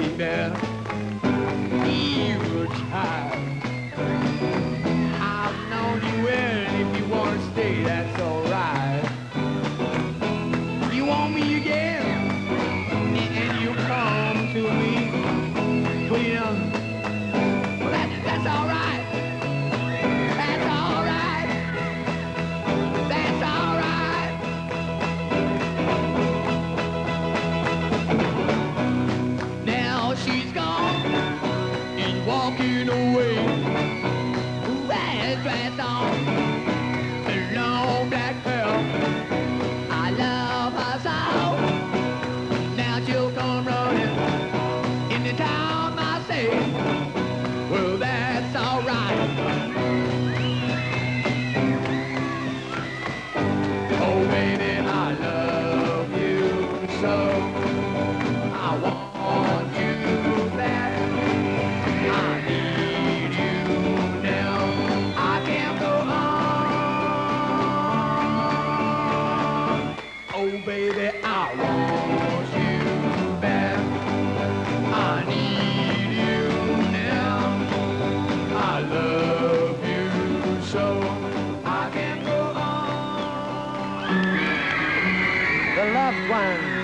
baby. Evil child. I've known you well, if you want to stay, that's alright. Walking away. Red dress on, a long black hair. I love her so. Now she'll come running into town. I say, well that's alright. Oh baby, I love you so. loved one.